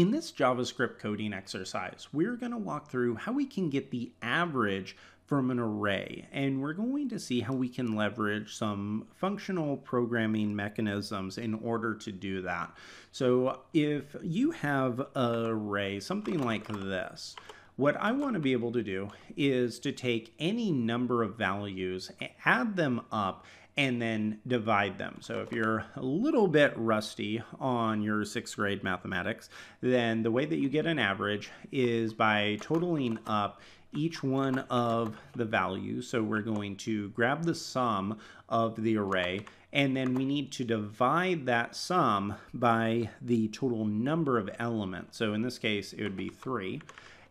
In this JavaScript coding exercise, we're going to walk through how we can get the average from an array, and we're going to see how we can leverage some functional programming mechanisms in order to do that. So if you have an array, something like this, what I want to be able to do is to take any number of values, add them up, and then divide them. So if you're a little bit rusty on your sixth grade mathematics, then the way that you get an average is by totaling up each one of the values. So we're going to grab the sum of the array and then we need to divide that sum by the total number of elements. So in this case, it would be three.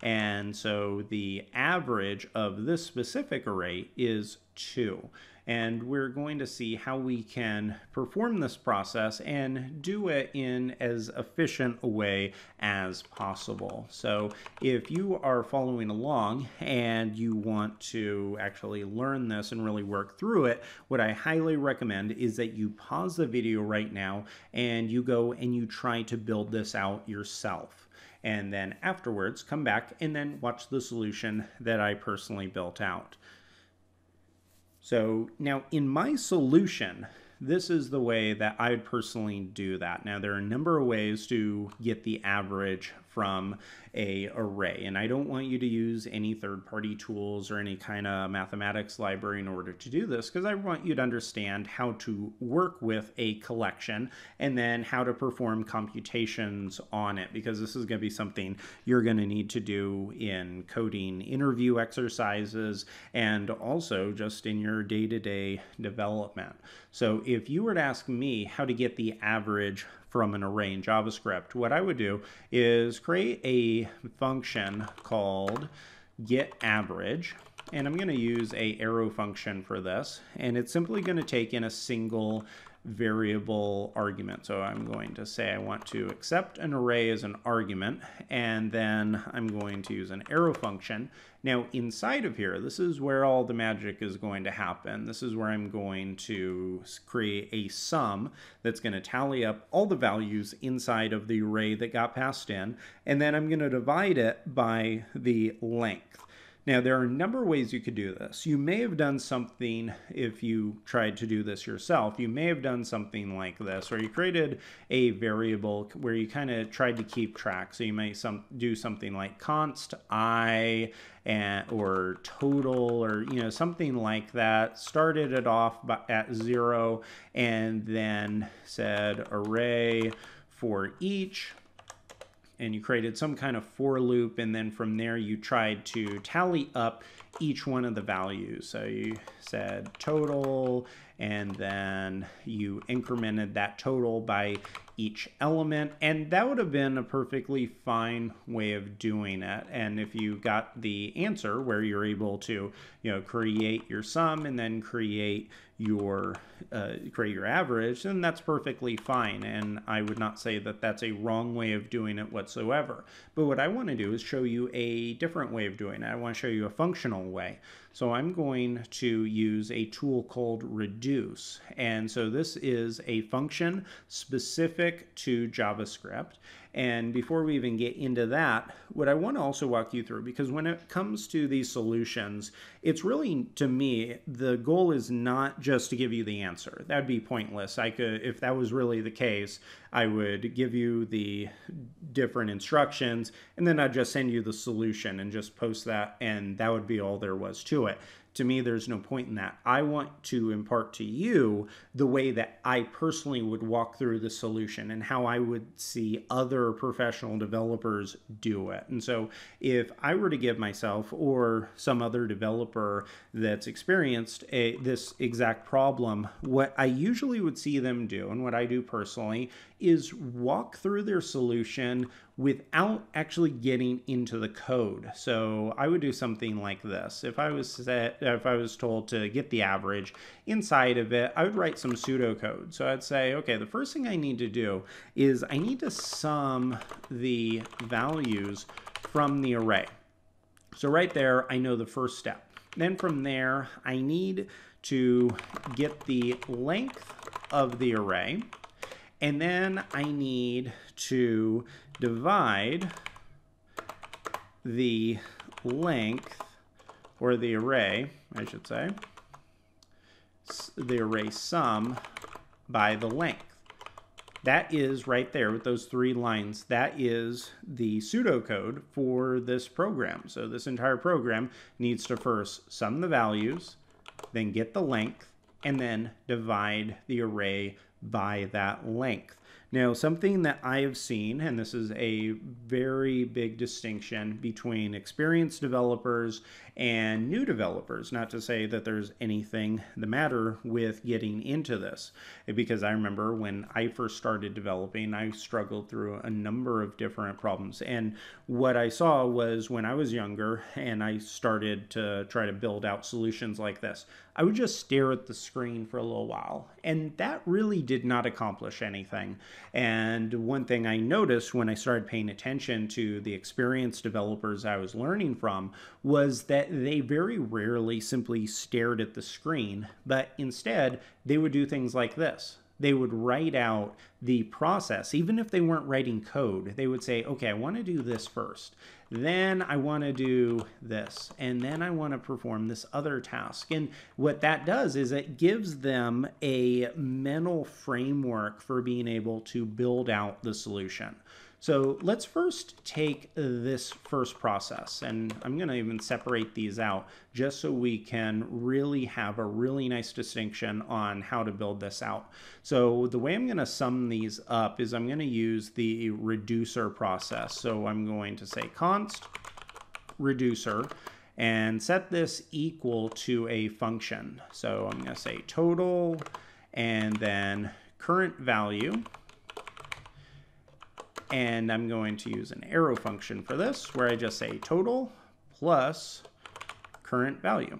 And so the average of this specific array is 2. And we're going to see how we can perform this process and do it in as efficient a way as possible. So if you are following along and you want to actually learn this and really work through it, what I highly recommend is that you pause the video right now and you go and you try to build this out yourself and then afterwards come back and then watch the solution that I personally built out. So now in my solution, this is the way that I would personally do that. Now there are a number of ways to get the average from a array. And I don't want you to use any third-party tools or any kind of mathematics library in order to do this because I want you to understand how to work with a collection and then how to perform computations on it because this is going to be something you're going to need to do in coding interview exercises and also just in your day-to-day -day development. So if you were to ask me how to get the average from an array in JavaScript, what I would do is create a function called get average and I'm going to use a arrow function for this and it's simply going to take in a single variable argument. So I'm going to say I want to accept an array as an argument, and then I'm going to use an arrow function. Now inside of here, this is where all the magic is going to happen. This is where I'm going to create a sum that's going to tally up all the values inside of the array that got passed in, and then I'm going to divide it by the length. Now, there are a number of ways you could do this. You may have done something, if you tried to do this yourself, you may have done something like this, where you created a variable where you kind of tried to keep track. So you may some, do something like const i and, or total or you know something like that. Started it off at zero and then said array for each and you created some kind of for loop and then from there you tried to tally up each one of the values. So you said total and then you incremented that total by each element and that would have been a perfectly fine way of doing it and if you got the answer where you're able to you know create your sum and then create your uh, create your average then that's perfectly fine and I would not say that that's a wrong way of doing it whatsoever but what I want to do is show you a different way of doing it I want to show you a functional way so I'm going to use a tool called reduce. And so this is a function specific to JavaScript. And before we even get into that, what I want to also walk you through, because when it comes to these solutions, it's really, to me, the goal is not just to give you the answer. That'd be pointless. I could, if that was really the case, I would give you the different instructions and then I'd just send you the solution and just post that and that would be all there was to it to me, there's no point in that. I want to impart to you the way that I personally would walk through the solution and how I would see other professional developers do it. And so, if I were to give myself or some other developer that's experienced a, this exact problem, what I usually would see them do, and what I do personally, is walk through their solution without actually getting into the code. So I would do something like this. If I was set, if I was told to get the average inside of it, I would write some pseudocode. So I'd say, okay, the first thing I need to do is I need to sum the values from the array. So right there, I know the first step. Then from there, I need to get the length of the array And then I need to divide the length, or the array, I should say, the array sum by the length. That is right there with those three lines. That is the pseudocode for this program. So this entire program needs to first sum the values, then get the length, and then divide the array by that length. Now, something that I have seen, and this is a very big distinction between experienced developers and new developers, not to say that there's anything the matter with getting into this, because I remember when I first started developing, I struggled through a number of different problems. And what I saw was when I was younger and I started to try to build out solutions like this, I would just stare at the screen for a little while. And that really did not accomplish anything. And one thing I noticed when I started paying attention to the experienced developers I was learning from was that they very rarely simply stared at the screen, but instead they would do things like this they would write out the process. Even if they weren't writing code, they would say, okay, I want to do this first. Then I want to do this. And then I want to perform this other task. And what that does is it gives them a mental framework for being able to build out the solution. So let's first take this first process, and I'm going to even separate these out just so we can really have a really nice distinction on how to build this out. So the way I'm going to sum these up is I'm going to use the reducer process. So I'm going to say const reducer and set this equal to a function. So I'm going to say total and then current value and I'm going to use an arrow function for this where I just say total plus current value.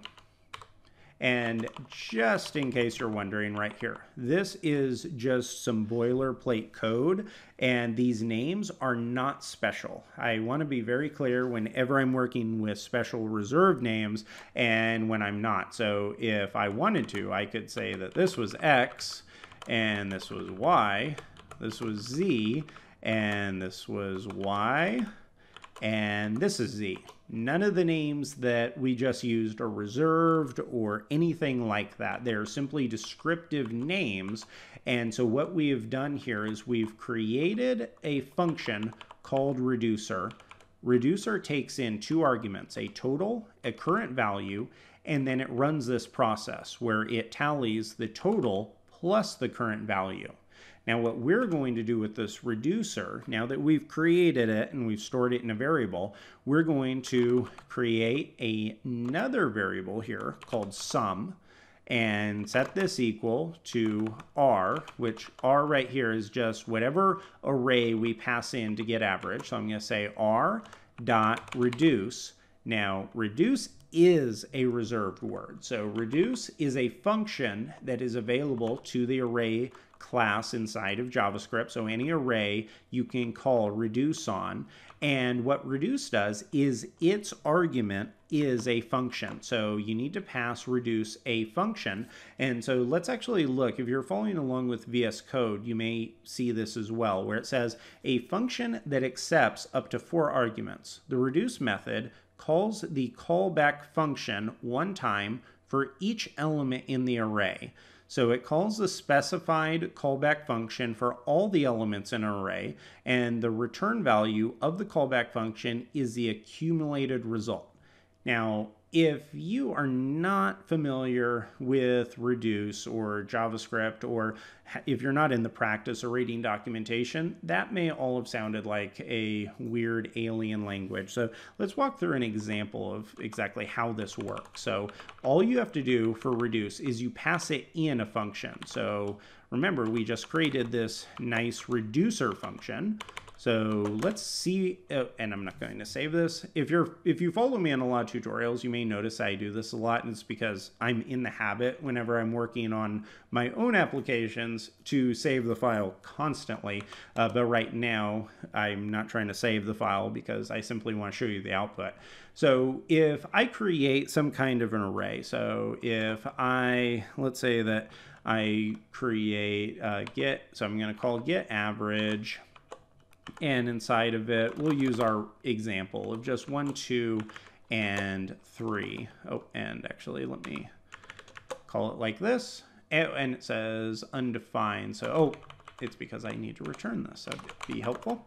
And just in case you're wondering right here, this is just some boilerplate code and these names are not special. I want to be very clear whenever I'm working with special reserved names and when I'm not. So if I wanted to, I could say that this was X and this was Y, this was Z, and this was Y, and this is Z. None of the names that we just used are reserved or anything like that. They're simply descriptive names. And so what we have done here is we've created a function called reducer. Reducer takes in two arguments, a total, a current value, and then it runs this process where it tallies the total plus the current value. Now what we're going to do with this reducer, now that we've created it and we've stored it in a variable, we're going to create a, another variable here called sum and set this equal to r, which r right here is just whatever array we pass in to get average. So I'm going to say r dot reduce. Now reduce is a reserved word. So reduce is a function that is available to the array class inside of JavaScript. So any array you can call reduce on. And what reduce does is its argument is a function. So you need to pass reduce a function. And so let's actually look. If you're following along with VS Code, you may see this as well, where it says a function that accepts up to four arguments. The reduce method calls the callback function one time for each element in the array. So it calls the specified callback function for all the elements in an array, and the return value of the callback function is the accumulated result. Now, if you are not familiar with Reduce or JavaScript, or if you're not in the practice of reading documentation, that may all have sounded like a weird alien language. So let's walk through an example of exactly how this works. So all you have to do for Reduce is you pass it in a function. So remember, we just created this nice reducer function. So let's see, uh, and I'm not going to save this. If you're if you follow me on a lot of tutorials, you may notice I do this a lot, and it's because I'm in the habit whenever I'm working on my own applications to save the file constantly. Uh, but right now, I'm not trying to save the file because I simply want to show you the output. So if I create some kind of an array, so if I, let's say that I create uh, get, so I'm going to call get average. And inside of it, we'll use our example of just one, two, and three. Oh, and actually, let me call it like this. And it says undefined. So, oh, it's because I need to return this. That'd be helpful.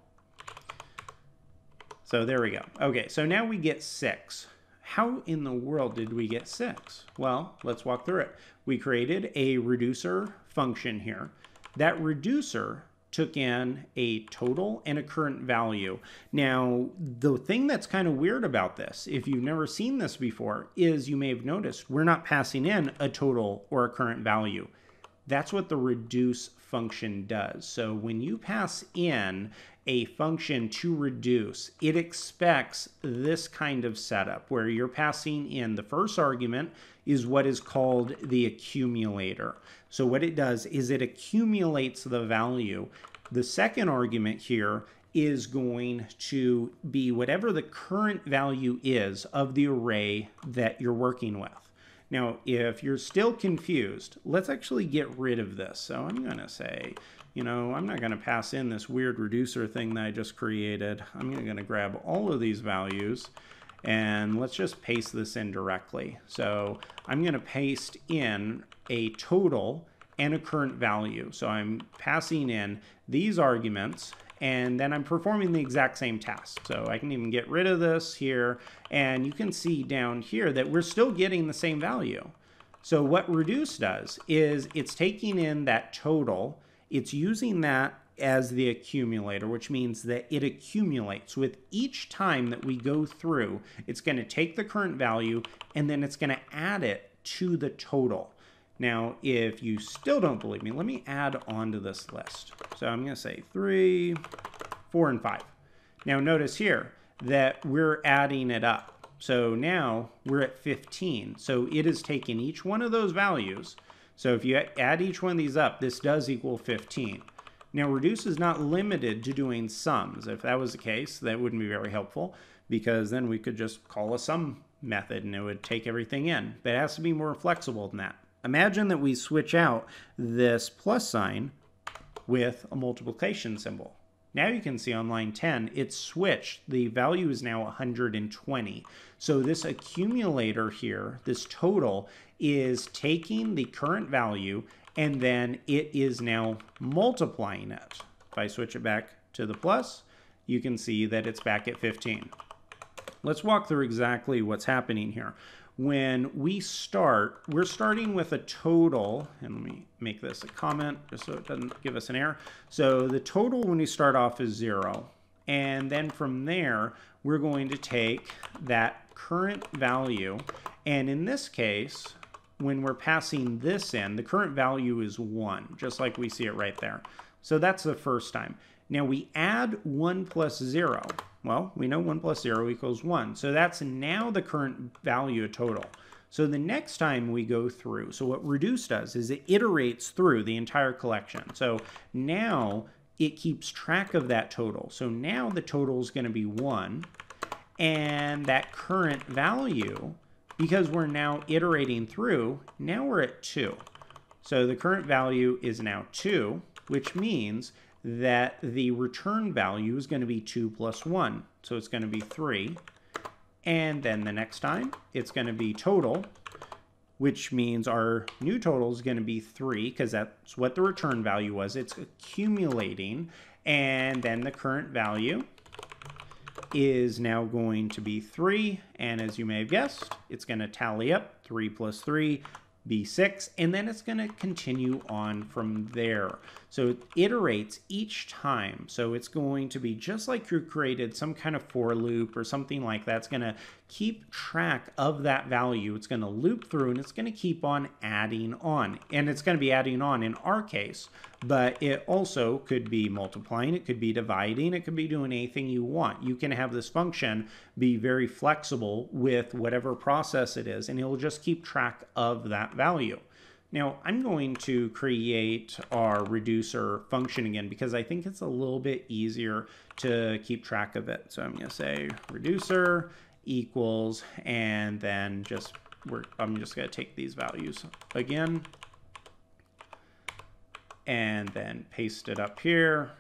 So there we go. Okay, so now we get six. How in the world did we get six? Well, let's walk through it. We created a reducer function here. That reducer took in a total and a current value. Now, the thing that's kind of weird about this, if you've never seen this before, is you may have noticed we're not passing in a total or a current value. That's what the reduce function does. So when you pass in a function to reduce, it expects this kind of setup where you're passing in the first argument is what is called the accumulator. So what it does is it accumulates the value. The second argument here is going to be whatever the current value is of the array that you're working with. Now, if you're still confused, let's actually get rid of this. So I'm going to say, you know, I'm not going to pass in this weird reducer thing that I just created. I'm going to grab all of these values and let's just paste this in directly. So I'm going to paste in a total and a current value. So I'm passing in these arguments and then I'm performing the exact same task. So I can even get rid of this here and you can see down here that we're still getting the same value. So what reduce does is it's taking in that total it's using that as the accumulator, which means that it accumulates with each time that we go through. It's going to take the current value and then it's going to add it to the total. Now, if you still don't believe me, let me add on to this list. So I'm going to say three, four, and five. Now notice here that we're adding it up. So now we're at 15. So it is taking each one of those values so if you add each one of these up, this does equal 15. Now, reduce is not limited to doing sums. If that was the case, that wouldn't be very helpful because then we could just call a sum method and it would take everything in. But it has to be more flexible than that. Imagine that we switch out this plus sign with a multiplication symbol. Now you can see on line 10, it's switched. The value is now 120. So this accumulator here, this total, is taking the current value and then it is now multiplying it. If I switch it back to the plus, you can see that it's back at 15. Let's walk through exactly what's happening here when we start, we're starting with a total, and let me make this a comment just so it doesn't give us an error. So the total when we start off is zero. And then from there, we're going to take that current value. And in this case, when we're passing this in, the current value is one, just like we see it right there. So that's the first time. Now we add 1 plus 0. Well, we know 1 plus 0 equals 1. So that's now the current value total. So the next time we go through, so what reduce does is it iterates through the entire collection. So now it keeps track of that total. So now the total is going to be 1. And that current value, because we're now iterating through, now we're at 2. So the current value is now 2, which means that the return value is going to be 2 plus 1. So it's going to be 3. And then the next time, it's going to be total, which means our new total is going to be 3 because that's what the return value was. It's accumulating. And then the current value is now going to be 3. And as you may have guessed, it's going to tally up 3 plus 3 be 6, and then it's going to continue on from there. So it iterates each time. So it's going to be just like you created some kind of for loop or something like that. It's going to keep track of that value. It's going to loop through and it's going to keep on adding on. And it's going to be adding on in our case, but it also could be multiplying, it could be dividing, it could be doing anything you want. You can have this function be very flexible with whatever process it is, and it'll just keep track of that value. Now I'm going to create our reducer function again because I think it's a little bit easier to keep track of it. So I'm going to say reducer equals, and then just we're, I'm just going to take these values again. and then paste it up here.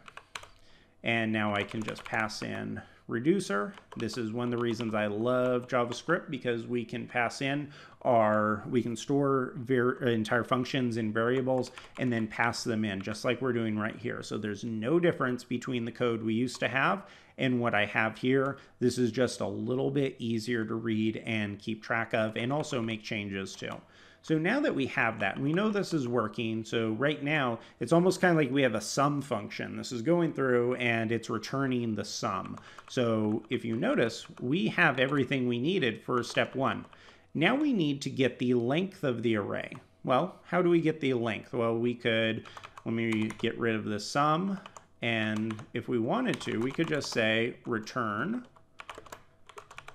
And now I can just pass in reducer. This is one of the reasons I love JavaScript because we can pass in our, we can store entire functions in variables and then pass them in just like we're doing right here. So there's no difference between the code we used to have and what I have here. This is just a little bit easier to read and keep track of and also make changes to. So now that we have that, we know this is working. So right now, it's almost kind of like we have a sum function. This is going through and it's returning the sum. So if you notice, we have everything we needed for step one. Now we need to get the length of the array. Well, how do we get the length? Well, we could, let me get rid of the sum. And if we wanted to, we could just say return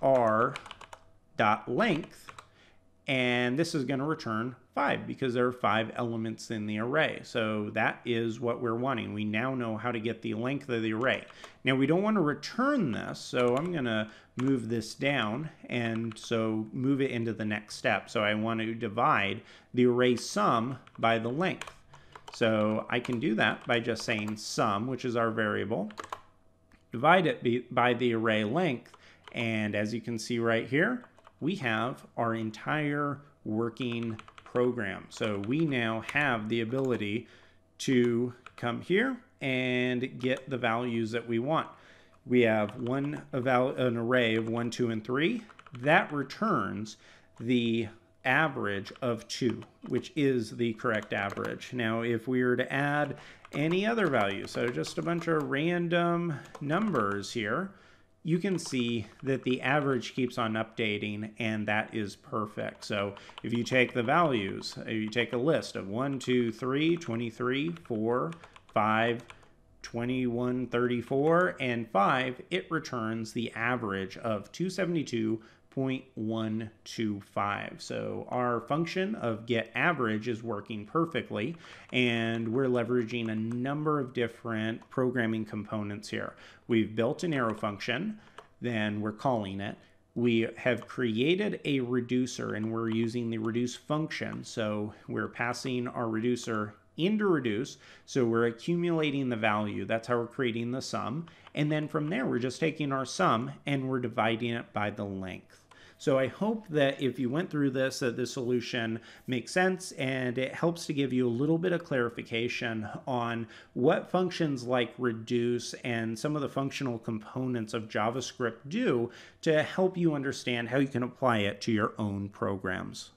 r dot length and this is going to return 5 because there are 5 elements in the array. So that is what we're wanting. We now know how to get the length of the array. Now we don't want to return this, so I'm going to move this down and so move it into the next step. So I want to divide the array sum by the length. So I can do that by just saying sum, which is our variable, divide it by the array length, and as you can see right here, we have our entire working program. So we now have the ability to come here and get the values that we want. We have one an array of 1, 2, and 3. That returns the average of 2, which is the correct average. Now, if we were to add any other value, so just a bunch of random numbers here, you can see that the average keeps on updating and that is perfect. So if you take the values, if you take a list of 1, 2, 3, 23, 4, 5, 21, 34, and 5, it returns the average of 272 0.125. So our function of get average is working perfectly and we're leveraging a number of different programming components here. We've built an arrow function, then we're calling it. We have created a reducer and we're using the reduce function. So we're passing our reducer into reduce. So we're accumulating the value. That's how we're creating the sum. And then from there, we're just taking our sum and we're dividing it by the length. So I hope that if you went through this, that the solution makes sense and it helps to give you a little bit of clarification on what functions like reduce and some of the functional components of JavaScript do to help you understand how you can apply it to your own programs.